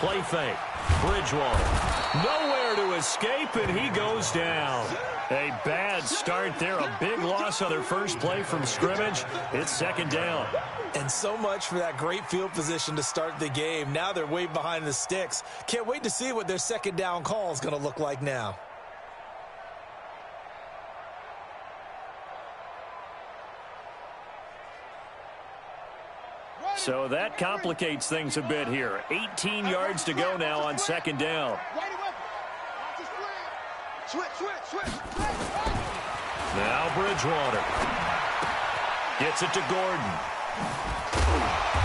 Play fake. Bridgewater. Nowhere to escape, and he goes down. A bad start there. A big loss on their first play from scrimmage. It's second down. And so much for that great field position to start the game. Now they're way behind the sticks. Can't wait to see what their second down call is going to look like now. So that complicates things a bit here. 18 yards to go now on second down. Now Bridgewater. Gets it to Gordon.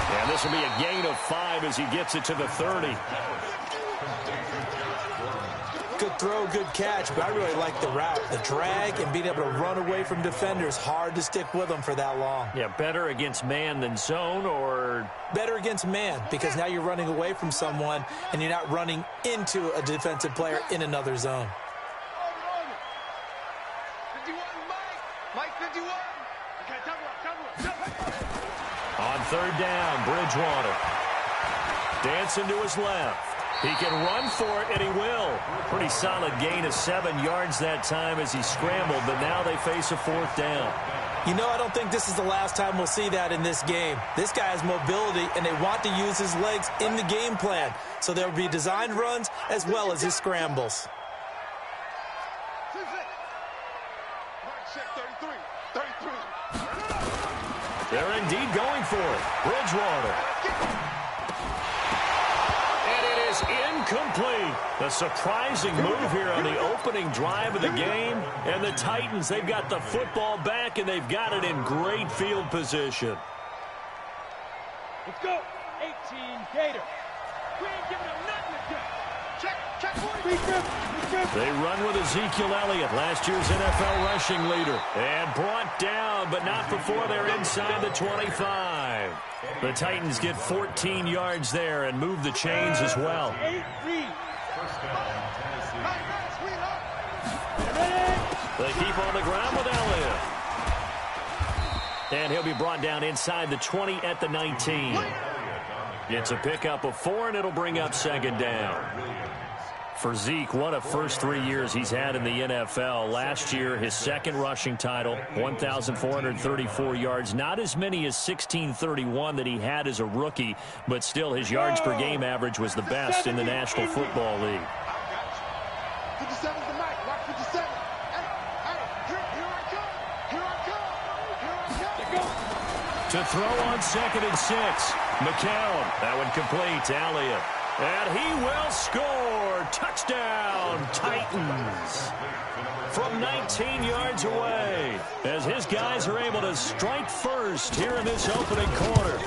And this will be a gain of five as he gets it to the 30. Good throw, good catch, but I really like the route. The drag and being able to run away from defenders. Hard to stick with them for that long. Yeah, better against man than zone or... Better against man because now you're running away from someone and you're not running into a defensive player in another zone. On third down, Bridgewater. Dancing to his left. He can run for it, and he will. Pretty solid gain of seven yards that time as he scrambled, but now they face a fourth down. You know, I don't think this is the last time we'll see that in this game. This guy has mobility, and they want to use his legs in the game plan. So there will be designed runs as well as his scrambles. They're indeed going for it. Bridgewater incomplete. The surprising move here on the opening drive of the game. And the Titans, they've got the football back, and they've got it in great field position. Let's go. 18 Gator. We ain't giving them nothing to do. Check, check, They run with Ezekiel Elliott, last year's NFL rushing leader. And brought down, but not before they're inside the 25. The Titans get 14 yards there and move the chains as well. They keep on the ground with Elliott. And he'll be brought down inside the 20 at the 19. It's a pickup of four, and it'll bring up second down for Zeke. What a first three years he's had in the NFL. Last year, his second rushing title, 1,434 yards. Not as many as 1,631 that he had as a rookie, but still his yards per game average was the best in the National Football League. To throw on second and six. McCown. That one complete. Elliott. And he will score. Touchdown, Titans. From 19 yards away. As his guys are able to strike first here in this opening quarter.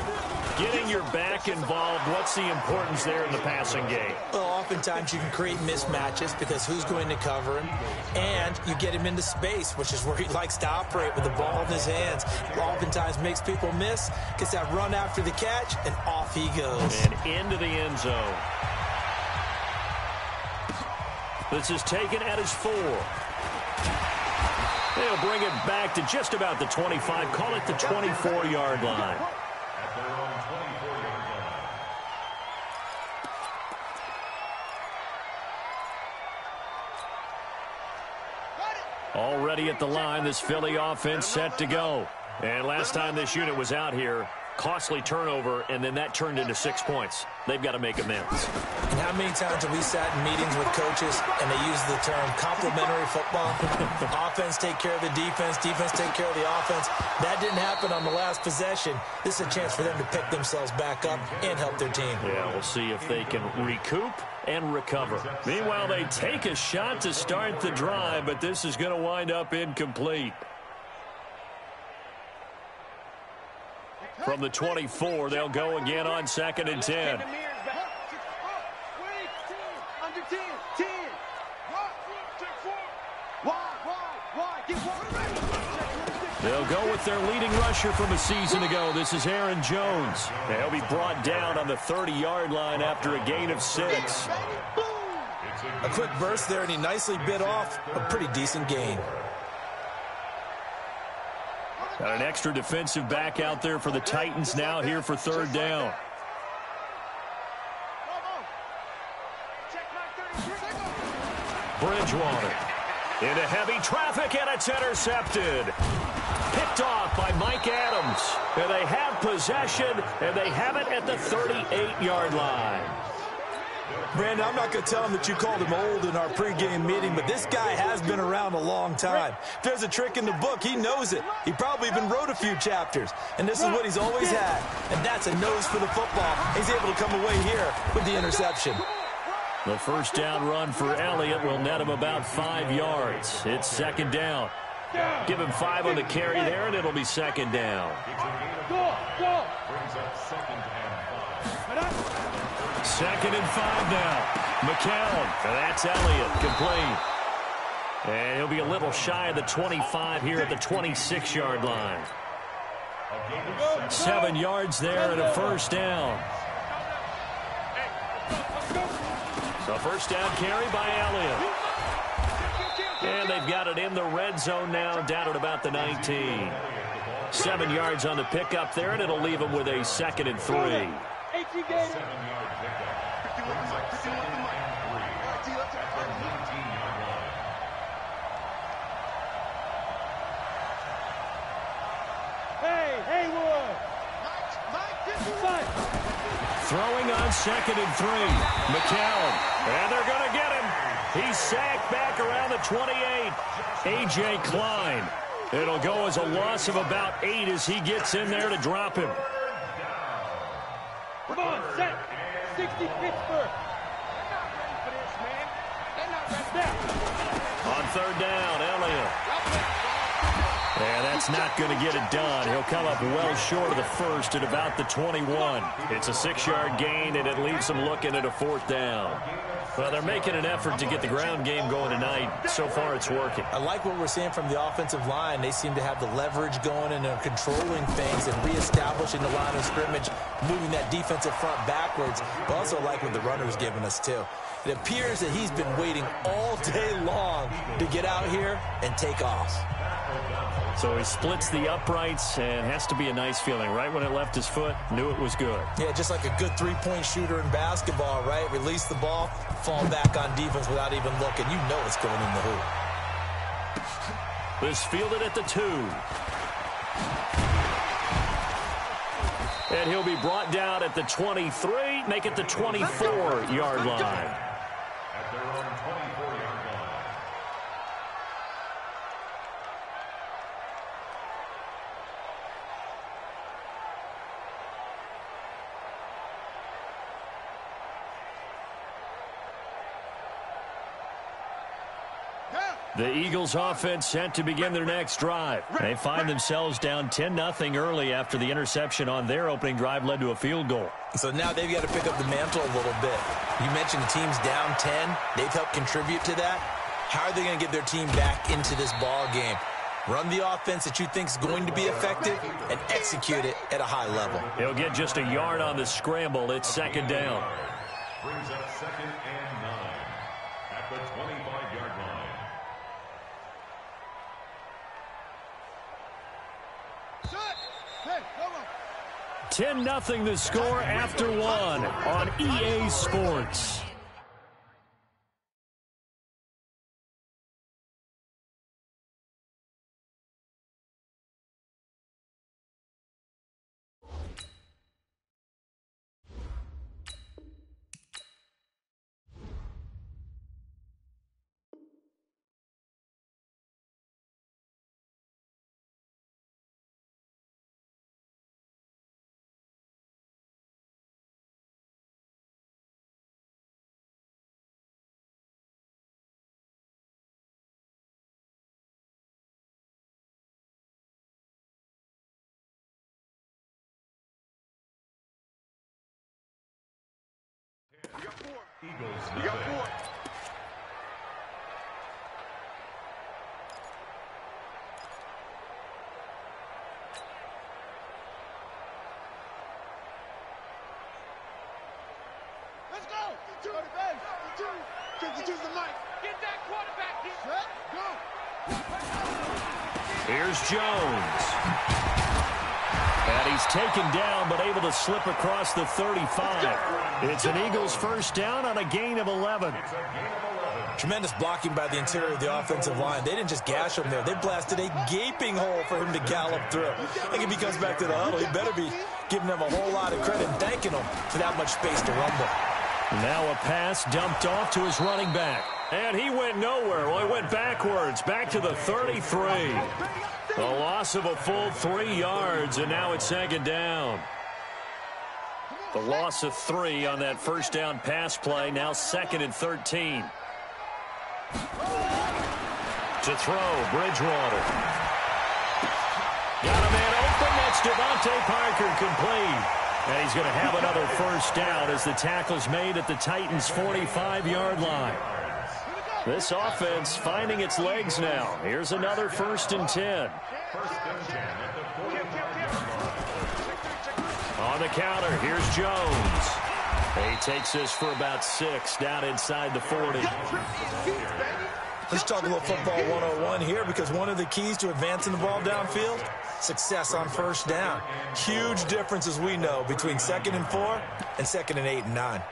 Getting your back involved, what's the importance there in the passing game? Well, oftentimes you can create mismatches because who's going to cover him, and you get him into space, which is where he likes to operate with the ball in his hands. Oftentimes makes people miss, gets that run after the catch, and off he goes. And into the end zone. This is taken at his four. They'll bring it back to just about the 25, call it the 24-yard line. At the line, this Philly offense set to go. And last time this unit was out here, costly turnover, and then that turned into six points. They've got to make amends. And how many times have we sat in meetings with coaches and they use the term complementary football? offense take care of the defense, defense take care of the offense. That didn't happen on the last possession. This is a chance for them to pick themselves back up and help their team. Yeah, we'll see if they can recoup and recover. Meanwhile, they take a shot to start the drive, but this is going to wind up incomplete. From the 24, they'll go again on second and 10. They'll go with their leading rusher from a season ago. This is Aaron Jones. He'll be brought down on the 30-yard line after a gain of six. A quick burst there, and he nicely bit off a pretty decent gain. Got an extra defensive back out there for the Titans now here for third down. Bridgewater. Into heavy traffic, and it's intercepted. Picked off by Mike Adams. And they have possession, and they have it at the 38-yard line. Brandon, I'm not going to tell him that you called him old in our pregame meeting, but this guy has been around a long time. If there's a trick in the book, he knows it. He probably even wrote a few chapters. And this is what he's always had. And that's a nose for the football. He's able to come away here with the interception. The first down run for Elliott will net him about five yards. It's second down. Give him five on the carry there, and it'll be second down. Second and five now. McCown. That's Elliott. Complete. And he'll be a little shy of the 25 here at the 26-yard line. Seven yards there and a first down. So first down carry by Elliott. And they've got it in the red zone now, down at about the 19. Seven yards on the pickup there, and it'll leave them with a second and three. Throwing on second and three. McCown. And they're going to get. He's sacked back around the 28. A.J. Klein. It'll go as a loss of about eight as he gets in there to drop him. Come on, set. 60 Pittsburgh. They're not ready for this, man. They're not ready. On third down, Elliott. And that's not going to get it done. He'll come up well short of the first at about the 21. It's a six-yard gain, and it leaves him looking at a fourth down. Well, they're making an effort to get the ground game going tonight. So far, it's working. I like what we're seeing from the offensive line. They seem to have the leverage going and they're controlling things and reestablishing the line of scrimmage, moving that defensive front backwards. But also like what the runner's giving us, too. It appears that he's been waiting all day long to get out here and take off. So he splits the uprights and has to be a nice feeling. Right when it left his foot, knew it was good. Yeah, just like a good three-point shooter in basketball, right? Release the ball, fall back on defense without even looking. You know it's going in the hoop. This fielded at the two. And he'll be brought down at the 23, make it the 24-yard line. The Eagles offense set to begin their next drive. They find themselves down 10-0 early after the interception on their opening drive led to a field goal. So now they've got to pick up the mantle a little bit. You mentioned the team's down 10. They've helped contribute to that. How are they going to get their team back into this ball game? Run the offense that you think is going to be effective and execute it at a high level. He'll get just a yard on the scramble. It's second down. Brings up second and nine at the 25-yard line. 10-0 the score after one on EA Sports. Eagles You got four. Let's go. Two to the base. Two. The mic. Get that quarterback. Set. Go. Here's Jones. He's taken down but able to slip across the 35. It's an Eagles first down on a gain of 11. A gain of 11. Tremendous blocking by the interior of the offensive line. They didn't just gash him there. They blasted a gaping hole for him to gallop through. I think if he comes back to the huddle, he better be giving them a whole lot of credit and thanking them for that much space to rumble. Now a pass dumped off to his running back. And he went nowhere. Well, he went backwards, back to the 33. A loss of a full three yards, and now it's second down. The loss of three on that first down pass play, now second and 13. To throw, Bridgewater. Got a man open, that's DeVante Parker complete. And he's going to have another first down as the tackle's made at the Titans' 45-yard line. This offense finding its legs now. Here's another first and 10. On the counter, here's Jones. He takes this for about six down inside the 40. Let's talk a little football 101 here because one of the keys to advancing the ball downfield, success on first down. Huge difference, as we know, between second and four and second and eight and nine.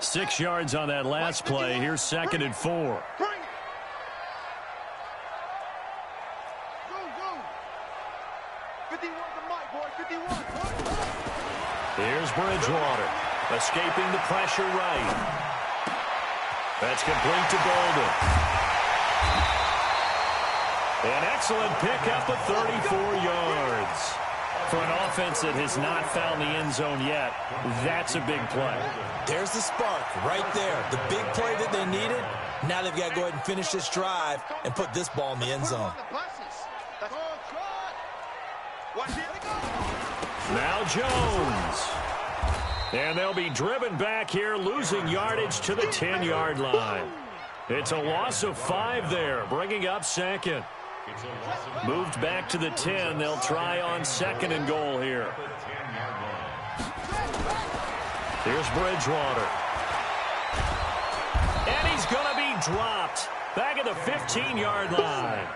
Six yards on that last play. Here's second and four. Bring it. Go, go. 51 the mic, boy. 51. Here's Bridgewater. Escaping the pressure right. That's complete to Golden. An excellent pickup of 34 yards. For an offense that has not found the end zone yet, that's a big play. There's the spark right there. The big play that they needed. Now they've got to go ahead and finish this drive and put this ball in the end zone. Now Jones. And they'll be driven back here, losing yardage to the 10-yard line. It's a loss of five there, bringing up second. Moved back to the 10. They'll try on second and goal here. Here's Bridgewater. And he's going to be dropped. Back at the 15-yard line.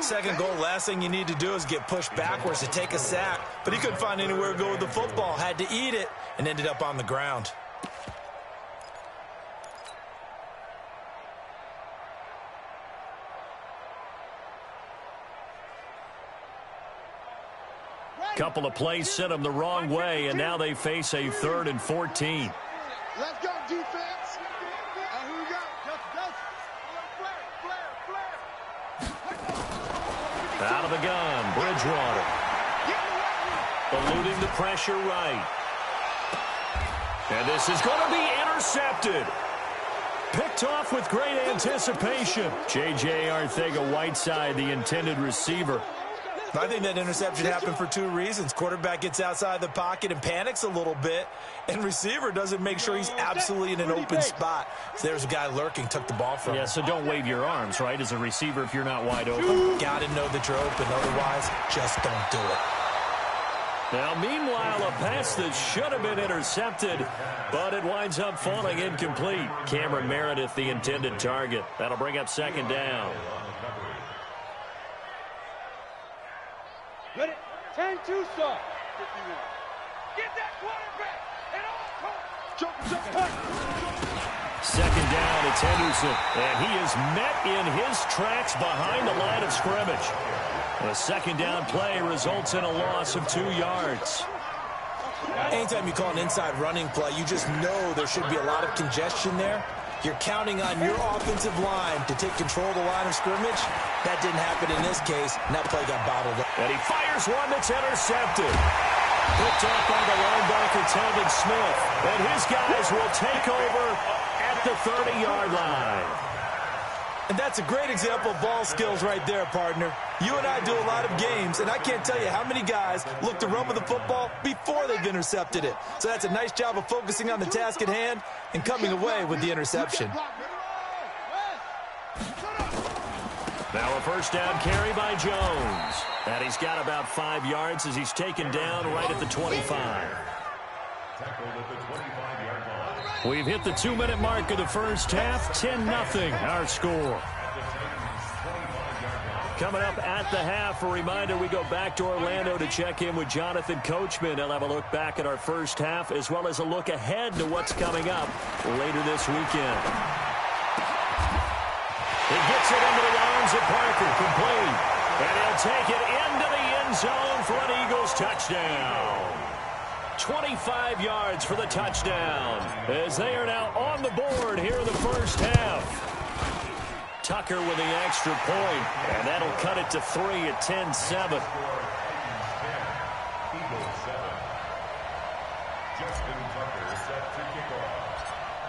Second goal, last thing you need to do is get pushed backwards to take a sack. But he couldn't find anywhere to go with the football. Had to eat it and ended up on the ground. Couple of plays sent them the wrong way, and now they face a third and 14. Let's go, defense. We. Out of the gun, Bridgewater. Eluding the pressure right. And this is going to be intercepted. Picked off with great anticipation. J.J. Arcega-Whiteside, the intended receiver. I think that interception happened for two reasons. Quarterback gets outside the pocket and panics a little bit, and receiver doesn't make sure he's absolutely in an open spot. So there's a guy lurking, took the ball from Yeah, him. so don't wave your arms, right, as a receiver if you're not wide open. Got to know that you're open. Otherwise, just don't do it. Now, meanwhile, a pass that should have been intercepted, but it winds up falling incomplete. Cameron Meredith, the intended target. That'll bring up second down. Ready? 10 2 start. 51. Get that quarterback and all coach. Jump, jump, point. Second down, it's Henderson. And he is met in his tracks behind the line of scrimmage. A second down play results in a loss of two yards. Anytime you call an inside running play, you just know there should be a lot of congestion there. You're counting on your offensive line to take control of the line of scrimmage. That didn't happen in this case, and that play got bottled up. And he fires one that's intercepted. Picked up by the linebacker, Telvin Smith. And his guys will take over at the 30-yard line. And that's a great example of ball skills right there, partner. You and I do a lot of games, and I can't tell you how many guys look to run with the football before they've intercepted it. So that's a nice job of focusing on the task at hand and coming away with the interception. Block, ready, roll. West. Shut up. Now a first down carry by Jones. And he's got about five yards as he's taken down right at the 25. Tackled at the 25-yard line. We've hit the two-minute mark of the first half. 10-0 our score. Coming up at the half, a reminder we go back to Orlando to check in with Jonathan Coachman. He'll have a look back at our first half as well as a look ahead to what's coming up later this weekend. He gets it into the arms of Parker, complete. And he'll take it into the end zone for an Eagles touchdown. 25 yards for the touchdown as they are now on the board here in the first half. Tucker with the extra point, and that'll cut it to three at 10-7.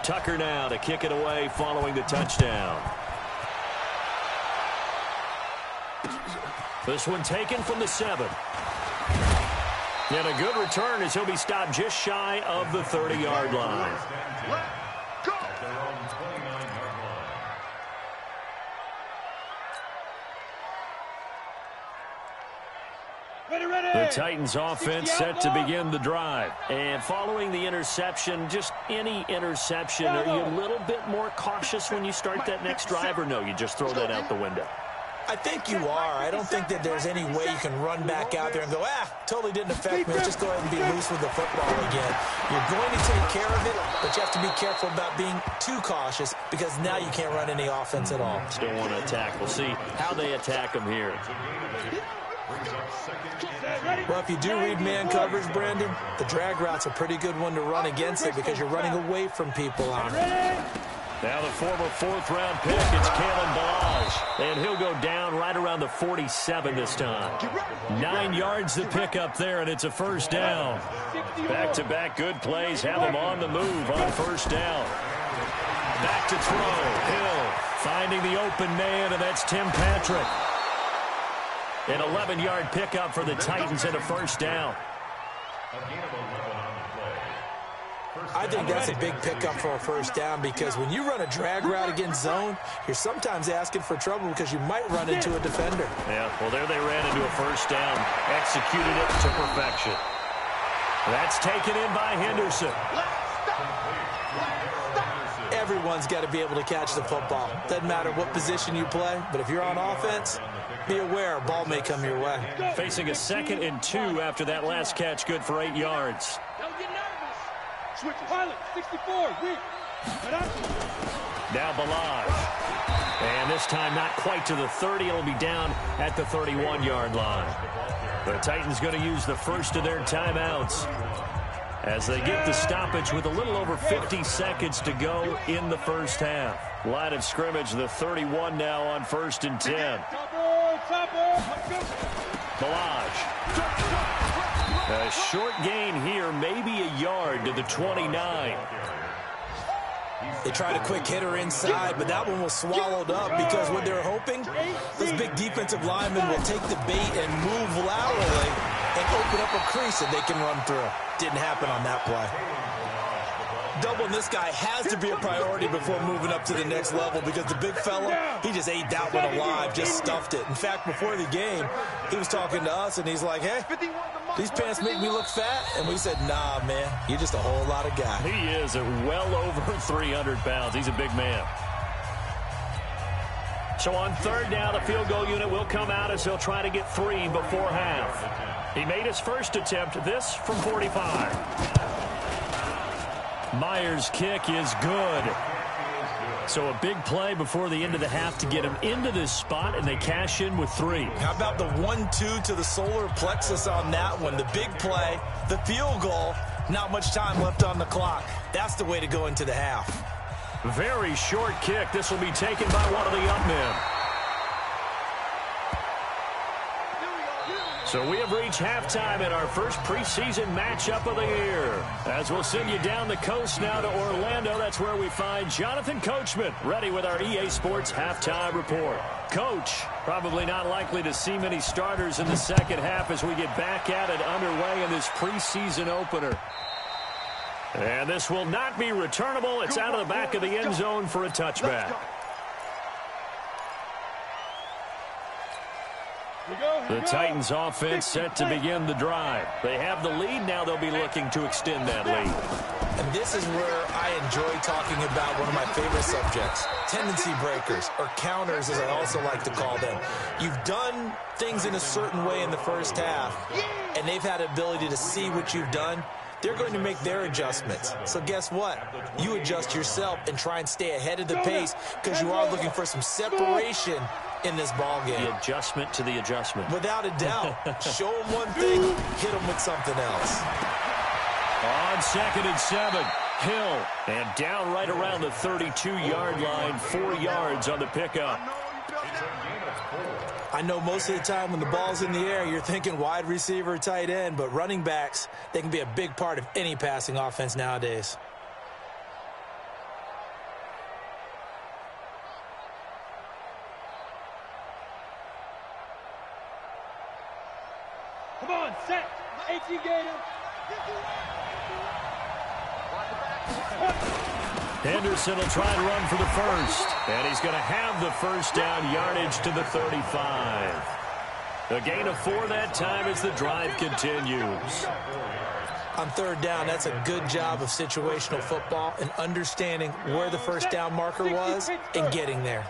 Tucker now to kick it away following the touchdown. This one taken from the seven. And a good return as he'll be stopped just shy of the 30-yard line. The Titans offense set to begin the drive. And following the interception, just any interception, are you a little bit more cautious when you start that next drive or no? You just throw that out the window? I think you are. I don't think that there's any way you can run back out there and go, ah, totally didn't affect me. Let's just go ahead and be loose with the football again. You're going to take care of it, but you have to be careful about being too cautious because now you can't run any offense at all. Still want to attack. We'll see how they attack them here. Well, if you do read man coverage, Brandon, the drag route's a pretty good one to run against it because you're running away from people on it. Now the former fourth-round pick, it's Kalen Ballage. And he'll go down right around the 47 this time. Nine yards to pick up there, and it's a first down. Back-to-back -back good plays have him on the move on first down. Back to throw. Hill finding the open man, and that's Tim Patrick. An 11-yard pickup for the Titans and a first down. I think that's a big pickup for a first down because when you run a drag route against zone, you're sometimes asking for trouble because you might run into a defender. Yeah, well, there they ran into a first down, executed it to perfection. That's taken in by Henderson. Everyone's got to be able to catch the football. Doesn't matter what position you play, but if you're on offense, be aware a ball may come your way. Facing a second and two after that last catch, good for eight yards. Switch pilot, 64, weak. Now Ballage. And this time not quite to the 30. It'll be down at the 31-yard line. The Titans going to use the first of their timeouts as they get the stoppage with a little over 50 seconds to go in the first half. Line of scrimmage, the 31 now on first and 10. Ballage. A short gain here, maybe a yard to the 29. They tried a quick hitter inside, but that one was swallowed up because what they're hoping, this big defensive lineman will take the bait and move laterally and open up a crease that they can run through. Didn't happen on that play doubling this guy has to be a priority before moving up to the next level because the big fella, he just ate that one alive, just stuffed it. In fact, before the game, he was talking to us, and he's like, hey, these pants make me look fat? And we said, nah, man, you're just a whole lot of guy. He is well over 300 pounds. He's a big man. So on third down, the field goal unit will come out as he'll try to get three before half. He made his first attempt, this from 45. Myers' kick is good. So a big play before the end of the half to get him into this spot, and they cash in with three. How about the one-two to the solar plexus on that one? The big play, the field goal, not much time left on the clock. That's the way to go into the half. Very short kick. This will be taken by one of the up men. So we have reached halftime in our first preseason matchup of the year. As we'll send you down the coast now to Orlando, that's where we find Jonathan Coachman, ready with our EA Sports halftime report. Coach, probably not likely to see many starters in the second half as we get back at it underway in this preseason opener. And this will not be returnable. It's out of the back of the end zone for a touchback. The Titans offense set to begin the drive. They have the lead. Now they'll be looking to extend that lead. And this is where I enjoy talking about one of my favorite subjects, tendency breakers, or counters as I also like to call them. You've done things in a certain way in the first half, and they've had ability to see what you've done. They're going to make their adjustments. So guess what? You adjust yourself and try and stay ahead of the pace because you are looking for some separation in this ball game. The adjustment to the adjustment. Without a doubt. Show them one thing, hit them with something else. On second and seven, Hill. And down right around the 32-yard line, four yards on the pickup. I know most of the time when the ball's in the air, you're thinking wide receiver, tight end, but running backs, they can be a big part of any passing offense nowadays. Come on, set. 18 Gator. Henderson will try and run for the first. And he's going to have the first down yardage to the 35. A gain of four that time as the drive continues. On third down, that's a good job of situational football and understanding where the first down marker was and getting there.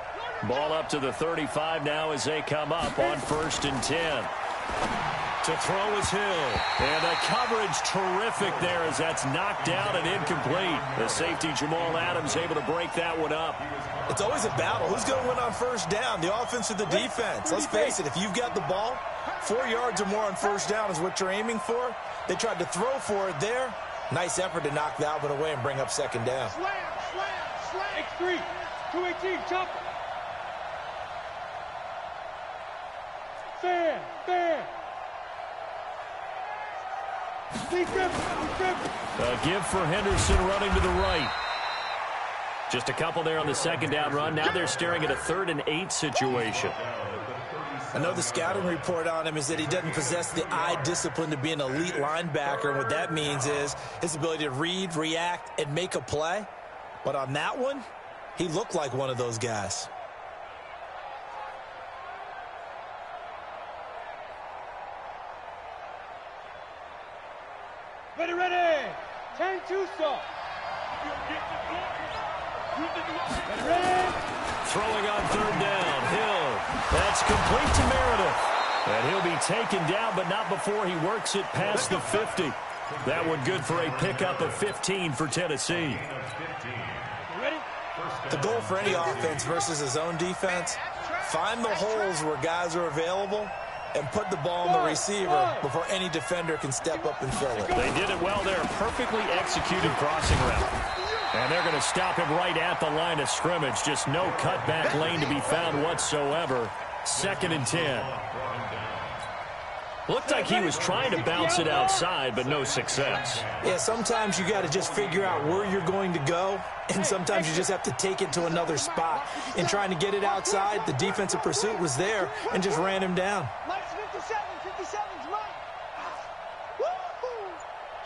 Ball up to the 35 now as they come up on first and 10. To throw is Hill. And the coverage terrific there as that's knocked down and incomplete. The safety Jamal Adams able to break that one up. It's always a battle. Who's going to win on first down, the offense or the defense? Let's face it, if you've got the ball, four yards or more on first down is what you're aiming for. They tried to throw for it there. Nice effort to knock that one away and bring up second down. Slam, slam, slam. X3. 218. Chopper. Fan. Fan. Deep grip. Deep grip. A give for Henderson running to the right. Just a couple there on the second down run. Now they're staring at a third and eight situation. I know the scouting report on him is that he doesn't possess the eye discipline to be an elite linebacker. And what that means is his ability to read, react, and make a play. But on that one, he looked like one of those guys. Ready, ready. 10 2 stop. Ready, ready. Throwing on third down. Hill. That's complete to Meredith. And he'll be taken down, but not before he works it past the 50. That one good for a pickup of 15 for Tennessee. Ready? The goal for any offense versus his own defense, find the holes where guys are available and put the ball on the receiver before any defender can step up and fill it. They did it well there. Perfectly executed crossing route. And they're going to stop him right at the line of scrimmage. Just no cutback lane to be found whatsoever. Second and 10. Looked like he was trying to bounce it outside, but no success. Yeah, sometimes you got to just figure out where you're going to go, and sometimes you just have to take it to another spot. In trying to get it outside, the defensive pursuit was there and just ran him down.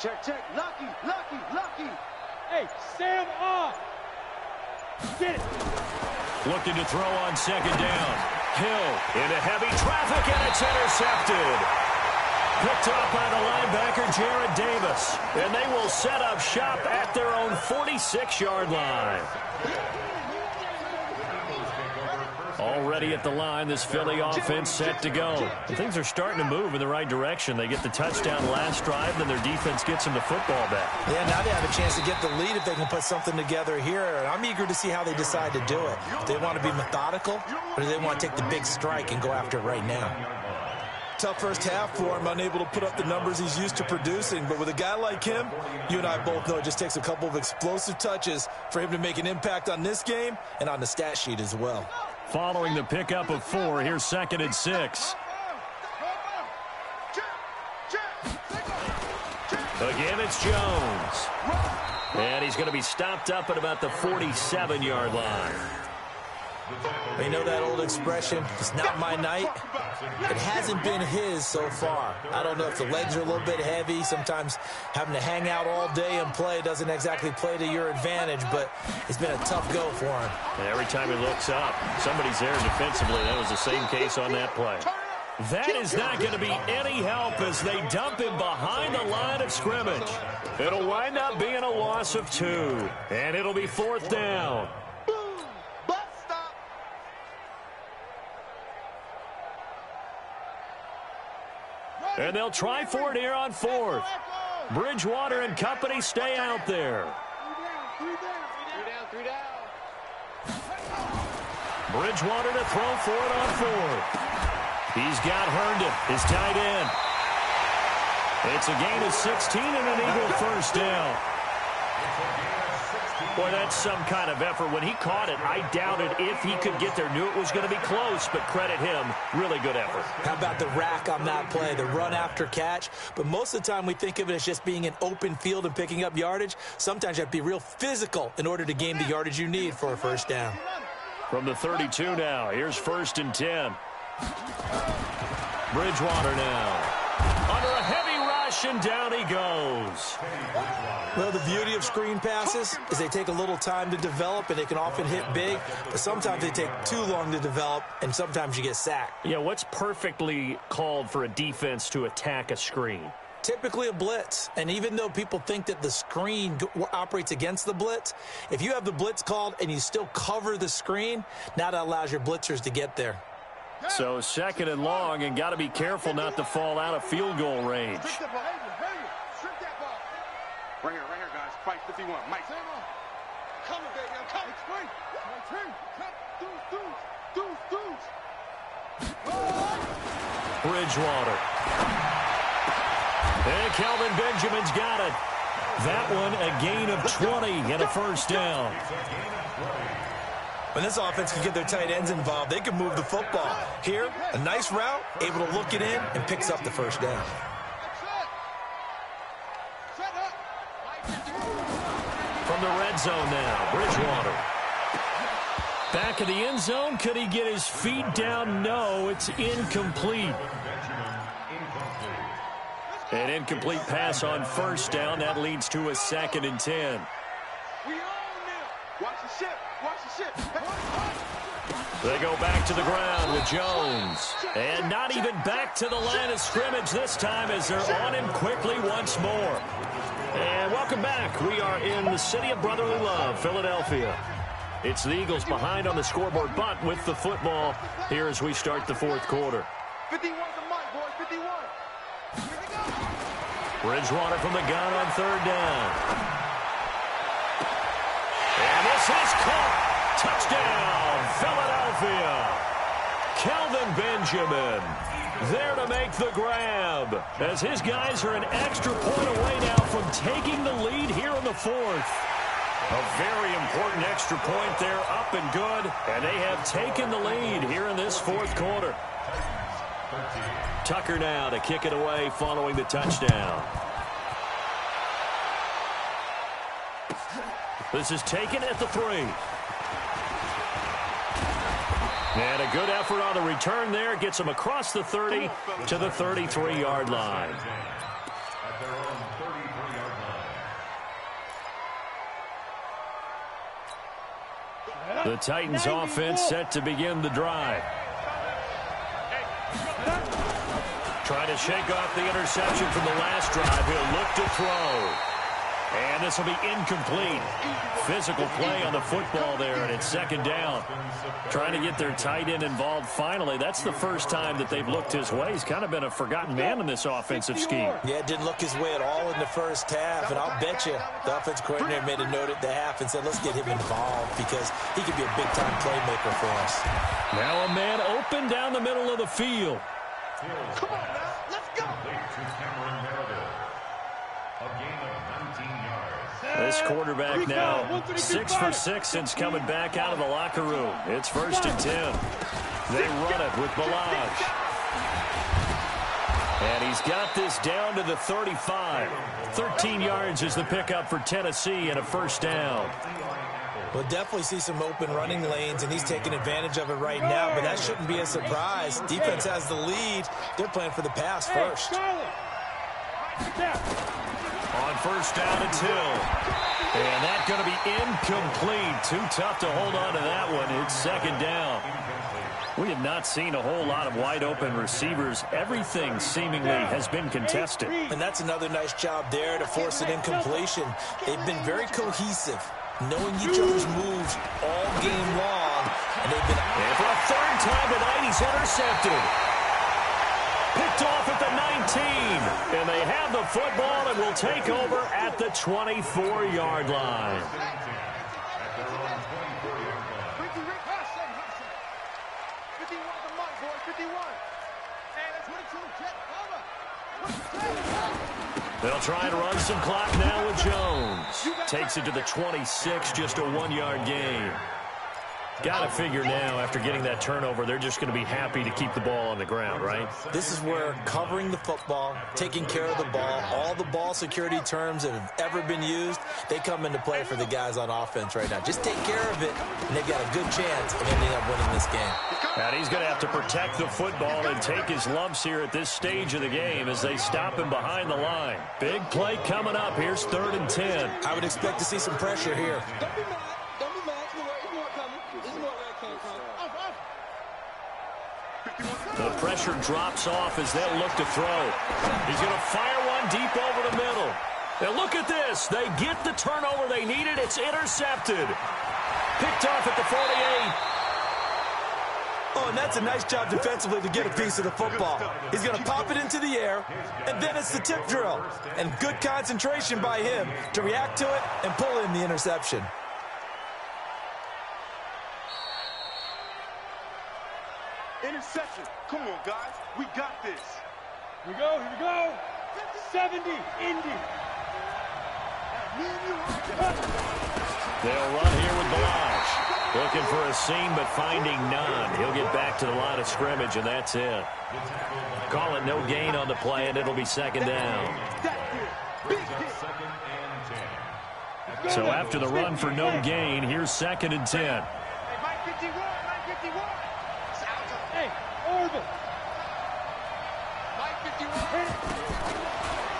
Check, check. Lucky, lucky, lucky. Hey, Sam off. Get it. Looking to throw on second down. Hill into heavy traffic, and it's intercepted. Picked up by the linebacker, Jarrad Davis. And they will set up shop at their own 46-yard line. Already at the line, this Philly offense set to go. And things are starting to move in the right direction. They get the touchdown last drive, then their defense gets them the football back. Yeah, now they have a chance to get the lead if they can put something together here, and I'm eager to see how they decide to do it. Do they want to be methodical, or do they want to take the big strike and go after it right now? Tough first half for him, unable to put up the numbers he's used to producing. But with a guy like him, you and I both know it just takes a couple of explosive touches for him to make an impact on this game and on the stat sheet as well. Following the pickup of four, here's second and six. Again, it's Jones. And he's going to be stopped up at about the 47-yard line. You know that old expression, it's not my night? It hasn't been his so far. I don't know if the legs are a little bit heavy. Sometimes having to hang out all day and play doesn't exactly play to your advantage, but it's been a tough go for him. And every time he looks up, somebody's there defensively. That was the same case on that play. That is not going to be any help as they dump him behind the line of scrimmage. It'll wind up being a loss of two, and it'll be fourth down. And they'll try for it here on fourth. Bridgewater and company stay out there. Bridgewater to throw for it on fourth. He's got Herndon, his tight end. It's a gain of 16 and an Eagle first down. Boy, that's some kind of effort. When he caught it, I doubted if he could get there. Knew it was going to be close, but credit him. Really good effort. How about the rack on that play, the run after catch? But most of the time we think of it as just being an open field and picking up yardage. Sometimes you have to be real physical in order to gain the yardage you need for a first down. From the 32 now, here's first and 10. Bridgewater now. Under a heavy rush, and down he goes. Well, the beauty of screen passes is they take a little time to develop, and they can often hit big, but sometimes they take too long to develop, and sometimes you get sacked. Yeah, what's perfectly called for a defense to attack a screen? Typically a blitz, and even though people think that the screen operates against the blitz, if you have the blitz called and you still cover the screen, now that allows your blitzers to get there. So second and long, and got to be careful not to fall out of field goal range. Right here, right here, guys. Fight 51. Mike. Coming, baby. I'm coming. Screen. Screen. Deuce, deuce, deuce, deuce. Bridgewater. And Kelvin Benjamin's got it. That one a gain of 20 and a first down. When this offense can get their tight ends involved, they can move the football. Here, a nice route, able to look it in, and picks up the first down. From the red zone now, Bridgewater. Back of the end zone, could he get his feet down? No, it's incomplete. An incomplete pass on first down. That leads to a second and 10. They go back to the ground with Jones. And not even back to the line of scrimmage this time as they're on him quickly once more. And welcome back. We are in the city of brotherly love, Philadelphia. It's the Eagles behind on the scoreboard, but with the football here as we start the fourth quarter. 51's the mic, boys. 51. Bridgewater from the gun on third down. And this is caught. Touchdown, Philadelphia. Kelvin Benjamin there to make the grab as his guys are an extra point away now from taking the lead here in the fourth. A very important extra point there, up and good, and they have taken the lead here in this fourth quarter. Tucker now to kick it away following the touchdown. This is taken at the three. And a good effort on the return there. Gets him across the 30 to the 33-yard line. The Titans offense set to begin the drive. Trying to shake off the interception from the last drive. He'll look to throw. And this will be incomplete. Physical play on the football there, and it's second down. Trying to get their tight end involved finally. That's the first time that they've looked his way. He's kind of been a forgotten man in this offensive scheme. Yeah, it didn't look his way at all in the first half, and I'll bet you the offense coordinator made a note at the half and said, let's get him involved because he could be a big-time playmaker for us. Now a man open down the middle of the field. Come on now. Let's go. This quarterback now six for six since coming back out of the locker room. It's first and ten. They run it with Ballage. And he's got this down to the 35. 13 yards is the pickup for Tennessee and a first down. We'll definitely see some open running lanes, and he's taking advantage of it right now, but that shouldn't be a surprise. Defense has the lead. They're playing for the pass first. On first down, it's Hill. And that's going to be incomplete. Too tough to hold on to that one. It's second down. We have not seen a whole lot of wide open receivers. Everything seemingly has been contested. And that's another nice job there to force an incompletion. They've been very cohesive, knowing each other's moves all game long. And they've been... And for a third time tonight, he's intercepted. Picked off at the 19. And they have the football and will take over at the 24-yard line. They'll try and run some clock now with Jones. Takes it to the 26, just a one-yard gain. Got to figure now, after getting that turnover, they're just going to be happy to keep the ball on the ground, right? This is where covering the football, taking care of the ball, all the ball security terms that have ever been used, they come into play for the guys on offense right now. Just take care of it, and they've got a good chance of ending up winning this game. And he's going to have to protect the football and take his lumps here at this stage of the game as they stop him behind the line. Big play coming up. Here's third and 10. I would expect to see some pressure here. The pressure drops off as they'll look to throw. He's going to fire one deep over the middle. And look at this. They get the turnover they needed. It's intercepted. Picked off at the 48. Oh, and that's a nice job defensively to get a piece of the football. He's going to pop it into the air, and then it's the tip drill. And good concentration by him to react to it and pull in the interception. Interception. Come on, guys. We got this. Here we go. Here we go. 70, Indy. They'll run here with Ballage. Looking for a seam, but finding none. He'll get back to the line of scrimmage, and that's it. Call it no gain on the play, and it'll be second down. So after the run for no gain, here's second and 10. Hey, Mike 51, Mike 51. Hey, Orville. Mike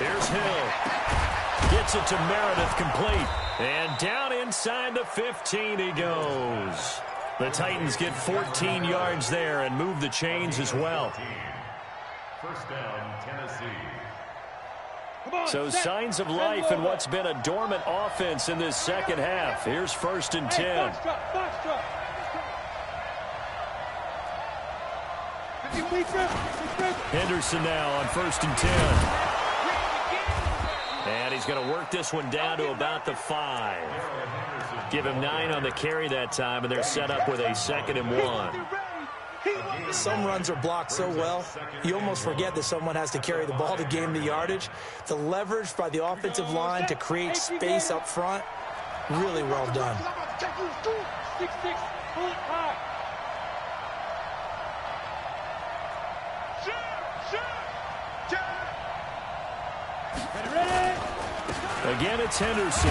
51. Here's Hill. Gets it to Meredith complete. And down inside the 15 he goes. The Titans get 14 yards there and move the chains as well. First down, Tennessee. Come on, So set. signs of life in what's been a dormant offense in this second half. Here's first and Hey, 10. box drop, box drop. Quick grip, quick grip. Henderson now on first and 10. And he's going to work this one down to about the five. Give him nine on the carry that time, and they're set up with a second and one. Some runs are blocked so well, you almost forget that someone has to carry the ball to gain the yardage. The leverage by the offensive line to create space up front, really well done. Six, six, pull it high. Ready, ready. Again, it's Henderson.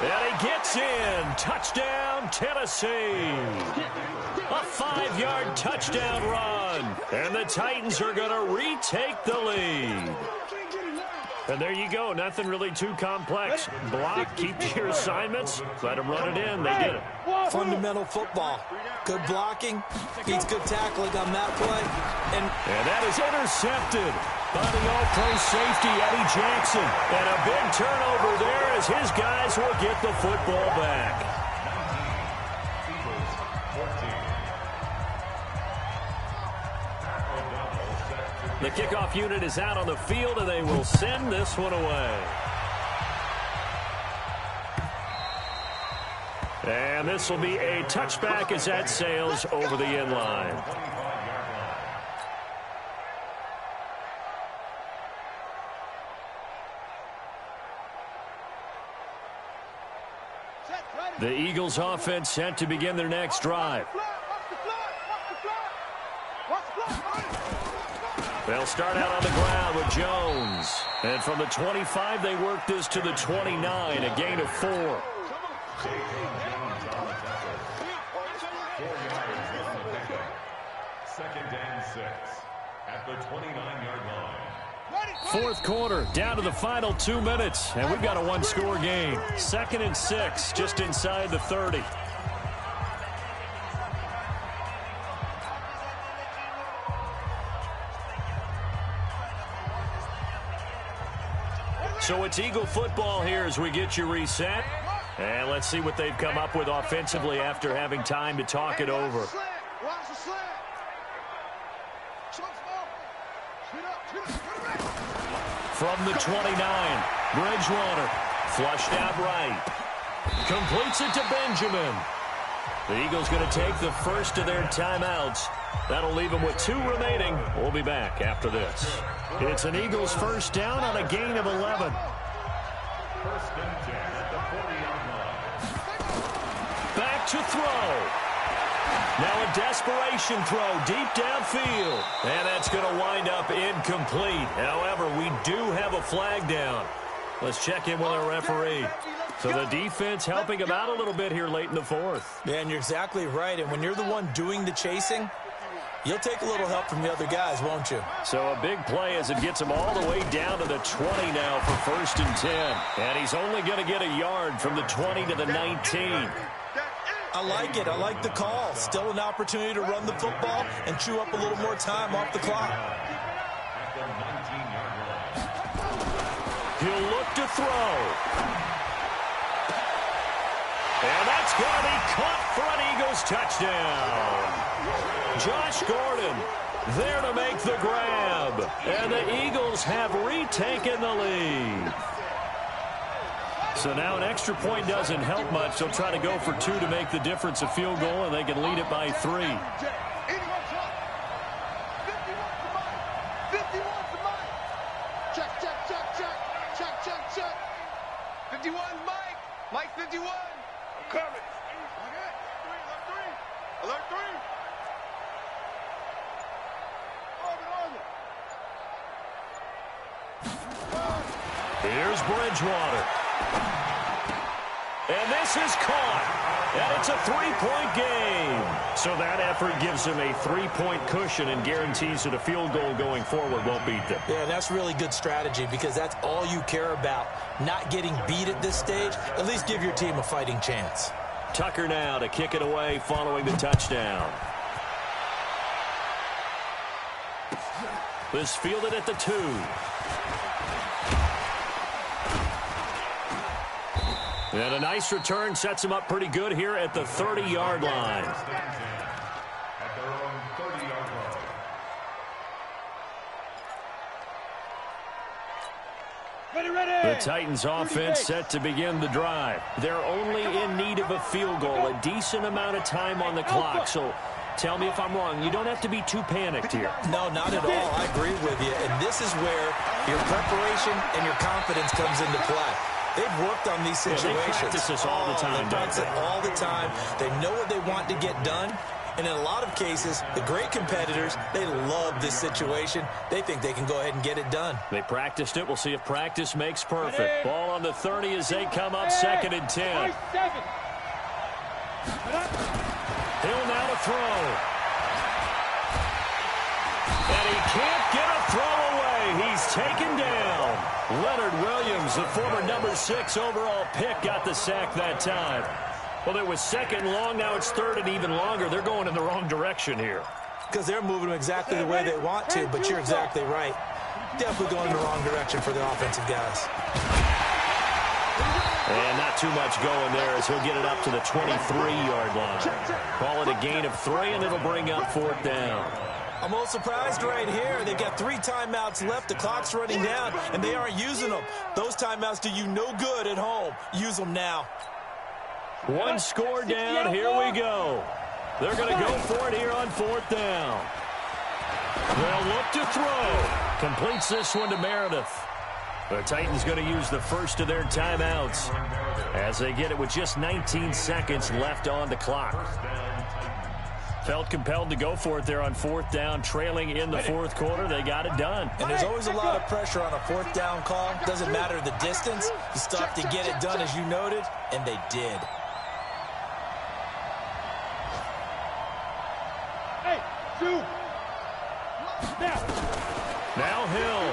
And he gets in. Touchdown, Tennessee. A five-yard touchdown run. And the Titans are going to retake the lead. And there you go. Nothing really too complex. Block, keep to your assignments. Let them run it in. They did it. Fundamental football. Good blocking, beats good tackling on that play. And And that is intercepted the all-pro safety, Eddie Jackson. And a big turnover there as his guys will get the football back. Eagles, 14. O'Donnell set to The kickoff unit is out on the field, and they will send this one away. And this will be a touchback as that sails over the end line. The Eagles offense set to begin their next drive. They'll start out on the ground with Jones. And from the 25, they work this to the 29, a gain of four. Second and six. At the 29-yard line fourth quarter, down to the final two minutes, and we've got a one-score game. Second and six, just inside the 30. So it's Eagle football here as we get you reset. And let's see what they've come up with offensively after having time to talk it over. From the 29, Bridgewater flushed out right. Completes it to Benjamin. The Eagles going to take the first of their timeouts. That'll leave them with two remaining. We'll be back after this. It's an Eagles first down on a gain of 11. First and 10 at the 40-yard line. Back to throw. Now a desperation throw deep And that's going to wind up incomplete. However, we do have a flag down. Let's check in with our referee. So the defense helping him out a little bit here late in the fourth. Yeah, and you're exactly right. And when you're the one doing the chasing, you'll take a little help from the other guys, won't you? So a big play as it gets him all the way down to the 20 now for first and 10. And he's only going to get a yard from the 20 to the 19. I like it. I like the call. Still an opportunity to run the football and chew up a little more time off the clock. At the 19-yard line. He'll look to throw. And that's going to be caught for an Eagles touchdown. Josh Gordon there to make the grab. And the Eagles have retaken the lead. So now an extra point doesn't help much. They'll try to go for two to make the difference a field goal, and they can lead it by three. So that effort gives them a three-point cushion and guarantees that a field goal going forward won't beat them. Yeah, that's really good strategy because that's all you care about. Not getting beat at this stage. At least give your team a fighting chance. Tucker now to kick it away following the touchdown. This fielded at the two. And a nice return sets him up pretty good here at the 30-yard line. First and 10 at their own 30-yard line. Ready, ready. The Titans offense set to begin the drive. They're only in need of a field goal, a decent amount of time on the clock. So tell me if I'm wrong. You don't have to be too panicked here. No, not at all. I agree with you. And this is where your preparation and your confidence comes into play. They've worked on these Yeah, they situations. practice this all the Oh, time, They practice it all the time. They know what they want to get done. And in a lot of cases, the great competitors, they love this situation. They think they can go ahead and get it done. They practiced it. We'll see if practice makes perfect. Ball on the 30 as they come up second and 10. Hill now to throw. And he can't get a throw away. He's taken down. Leonard Williams, the former number six overall pick, got the sack that time. Well, it was second long. Now it's third and even longer. They're going in the wrong direction here. Because they're moving them exactly the way they want to, but you're exactly right. Definitely going in the wrong direction for the offensive guys. And not too much going there as he'll get it up to the 23-yard line. Call it a gain of three, and it'll bring up fourth down. I'm a little surprised right here. They've got three timeouts left. The clock's running down, and they aren't using them. Those timeouts do you no good at home. Use them now. One score down. Here we go. They're going to go for it here on fourth down. They'll look to throw. Completes this one to Meredith. The Titans going to use the first of their timeouts as they get it with just 19 seconds left on the clock. Felt compelled to go for it there on fourth down, trailing in the fourth quarter. They got it done. And there's always a lot of pressure on a fourth down call. Doesn't matter the distance. You still have to get it done, as you noted, and they did. Two. Now. Now Hill.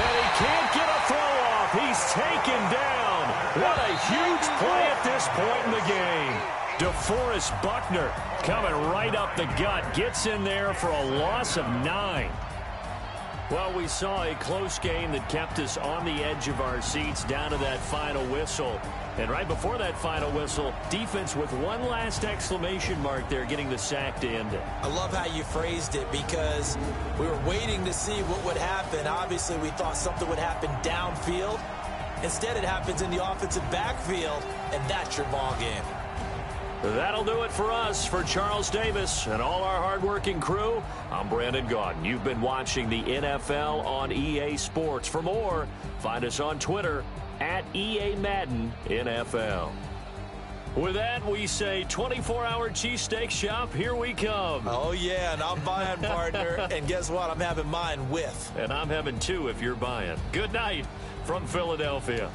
And he can't get a throw off. He's taken down. What a huge play at this point in the game. DeForest Buckner coming right up the gut. Gets in there for a loss of nine. Well, we saw a close game that kept us on the edge of our seats down to that final whistle. And right before that final whistle, defense with one last exclamation mark there getting the sack to end it. I love how you phrased it because we were waiting to see what would happen. Obviously, we thought something would happen downfield. Instead, it happens in the offensive backfield, and that's your ball game. That'll do it for us. For Charles Davis and all our hardworking crew, I'm Brandon Gaudin. You've been watching the NFL on EA Sports. For more, find us on Twitter at EA Madden NFL. With that, we say 24-hour cheesesteak shop, here we come. Oh, yeah, and I'm buying, partner. and guess what? I'm having mine with. And I'm having two if you're buying. Good night from Philadelphia.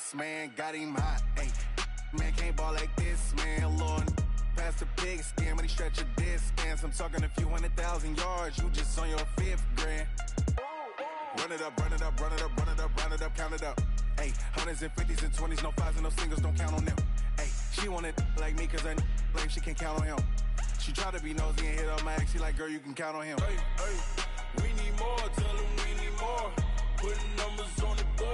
Wrist, man. Got him hot. Hey, man, can't ball like this, man. Lord, past the pig skin when he stretch a distance. I'm talking a few hundred thousand yards. You just on your fifth grand. Run it up, run it up, run it up, run it up, run it up, count it up. Hey, hundreds and fifties and twenties, no fives and no singles, don't count on them. Hey, she wanted like me cause I like she can't count on him. She tried to be nosy and hit up my ex. She like, girl, you can count on him. Hey, hey, we need more, tell them we need more. Putting numbers on the board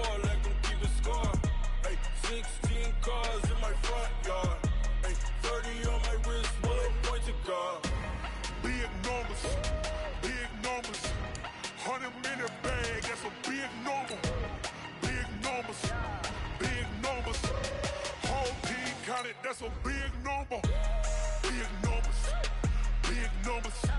16 cars in my front yard. Hey, 30 on my wrist, bullet point to God. Big numbers, big numbers. 100 minute bag, that's a big number. Big numbers, big numbers. Whole team counted, that's a big number. Big numbers, big numbers.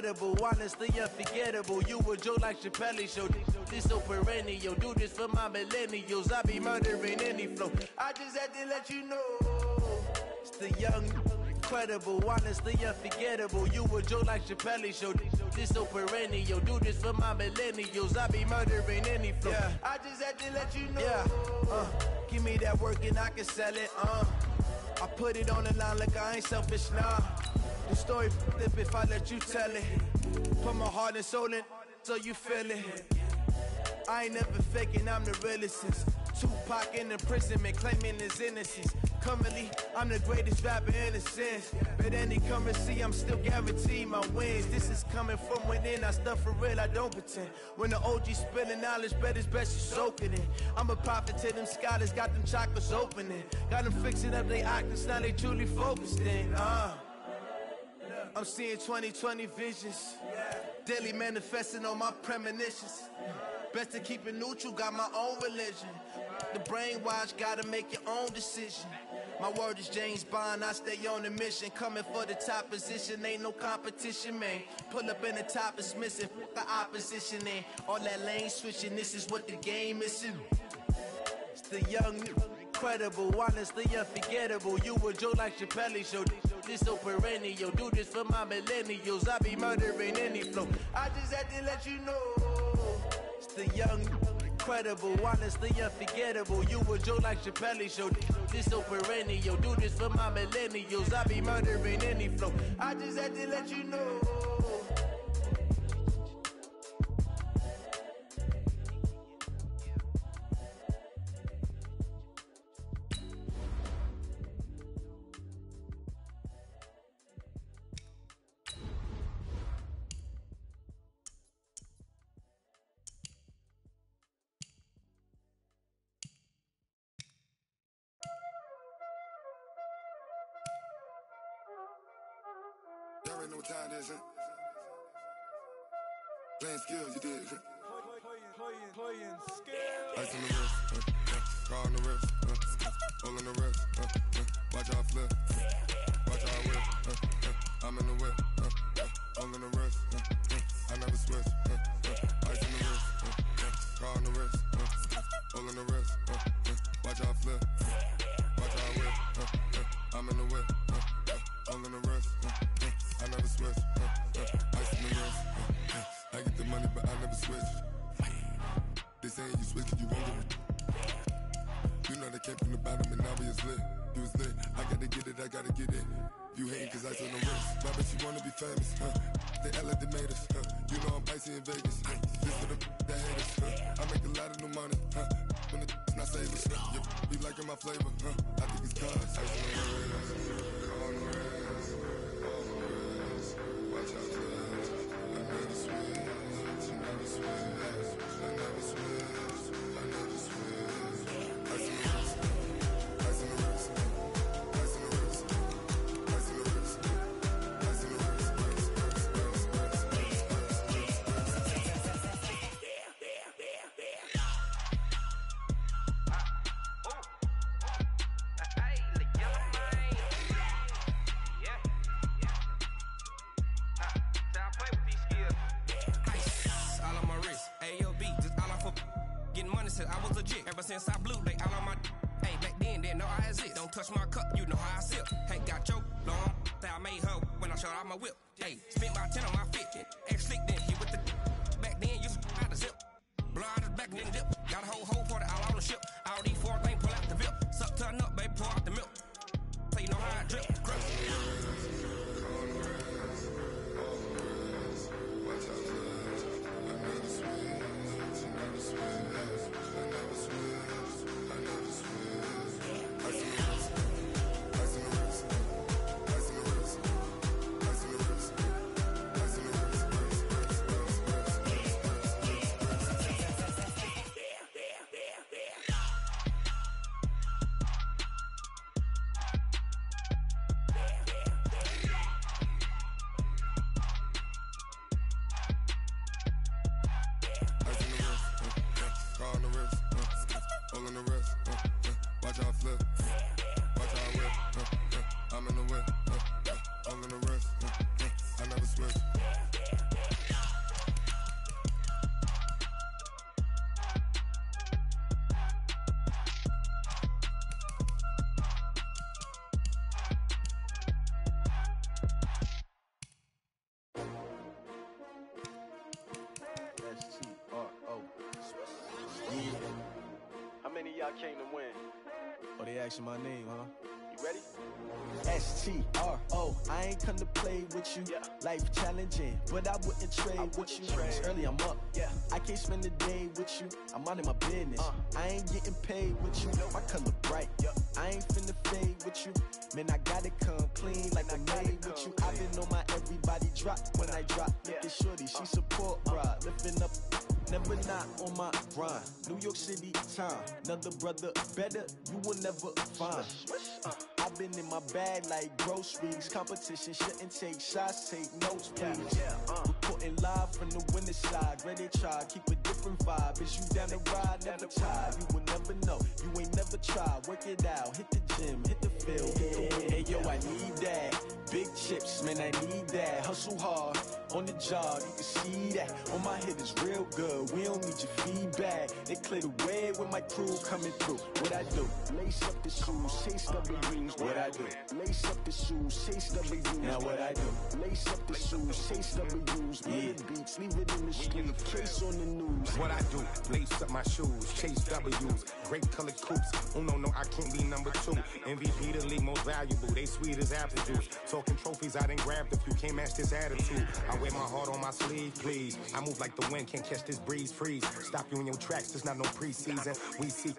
Incredible, honestly unforgettable. You a Joe like Chappelle show. This so perennial. Do this for my millennials. I be murdering any flow. I just had to let you know. It's the young, incredible, honestly unforgettable. You a Joe like Chappelle show. This so perennial. Do this for my millennials. I be murdering any flow. Yeah. I just had to let you know. Yeah. Uh, give me that work and I can sell it. Uh. I put it on the line like I ain't selfish, nah. The story flip if I let you tell it. Put my heart and soul in so you feel it. I ain't never faking, I'm the realest Tupac in the imprisonment, claiming his innocence. Currently, I'm the greatest rapper in a sense. But any currency, I'm still guaranteed my wins. This is coming from within, I stuff for real, I don't pretend. When the OG spilling knowledge, bet it's best you soak it in. I'm a prophet to them scholars, got them chakras opening. Got them fixing up they octaves, now they truly focused in. Uh. I'm seeing 2020 visions. Daily manifesting on my premonitions. Best to keep it neutral, got my own religion. The brainwash, gotta make your own decision. My word is James Bond, I stay on the mission. Coming for the top position, ain't no competition, man. Pull up in the top is missing, fuck the opposition, and all that lane switching, this is what the game is. In. It's the young, incredible, honestly unforgettable. You a Joe like Chappelle show. This so perennial. Do this for my millennials. I be murdering any flow. I just had to let you know. It's the young, incredible, honestly unforgettable. You a Joe like Chappelle show. This so perennial. Do this for my millennials. I be murdering any flow. I just had to let you know. Playing skills, you did. huh? Ice on the wrist, uh, uh, car on the wrist, uh, uh, hole in the wrist, uh, uh, watch I flip, watch I whip, uh, uh, I'm in the whip, uh, uh, hole in the wrist, uh, uh, I never switch, uh, uh, ice on the wrist, uh, uh, car on the wrist, uh, uh, hole in the wrist, uh, uh, watch I flip, watch I whip, uh, uh, I'm in the whip, saying you switch, you get it. You know they came from the bottom and now we is lit. You was lit. I gotta get it, I gotta get it. You hating cause I on the wrist. My bitch, you wanna be famous, huh? They like they us, huh? You know I'm icy in Vegas. Huh? This for the that hate us, huh? I make a lot of new money, huh? When the not savers, huh? You be liking my flavor, huh? I think it's cause. On the the. Watch out, cuz. I never switch, I never switch. I never getting money since I was legit. Ever since I blew, they all on my. Hey, back then, didn't know I exist. Don't touch my cup, you know how I sip. Hey, got choke, long. That I made her when I showed out my whip. Hey, spent my 10 on my 50. Ex slick, then hit with the. Back then, you out the zip. Blow out his back, then dip. Got a whole for party all on the ship. All these four things, pull out the VIP. Suck, turn up, baby, pour out the milk. So you know how I drip. Crush. Car they asking my name, huh? You ready? S-T-R-O. I ain't come to play with you. Life challenging, but I wouldn't trade with you. It's early, I'm up. Yeah. I can't spend the day with you. I'm minding my business. Uh. I ain't getting paid with you. My color bright. I ain't finna fade with you. Man, I gotta come clean like I made with you. I've been on my everybody drop when I drop. Look at Shorty, she support ride. Uh. Lifting up Never not on my grind. New York City time. Another brother better, you will never find. I've been in my bag like groceries. Competition shouldn't take shots, take notes, please. Reporting live from the winning side. Ready try, keep a different vibe. Is you down the ride? Never tired. You will never know. You ain't never tried. Work it out. Hit the gym, hit the field. Hey yo, I need that. Big chips, man, I need that. Hustle hard. On the job, you can see that. On my head is real good, we don't need your feedback. They clear the way with my crew coming through. What I do? Lace up the shoes, chase the W's. What I do? Lace up the shoes, chase W's. Now what I do? Lace up the shoes, chase W's. Yeah. beats, leave it in the street, case on the news. What I do? Lace up my shoes, chase W's. Great color coops. Oh no, no, I can't be number two. MVP the league most valuable. They sweet as apple juice. Talking trophies, I didn't grab the few. Can't match this attitude. I wear my heart on my sleeve, please. I move like the wind, can't catch this breeze, freeze. Stop you in your tracks, there's not no preseason. We seek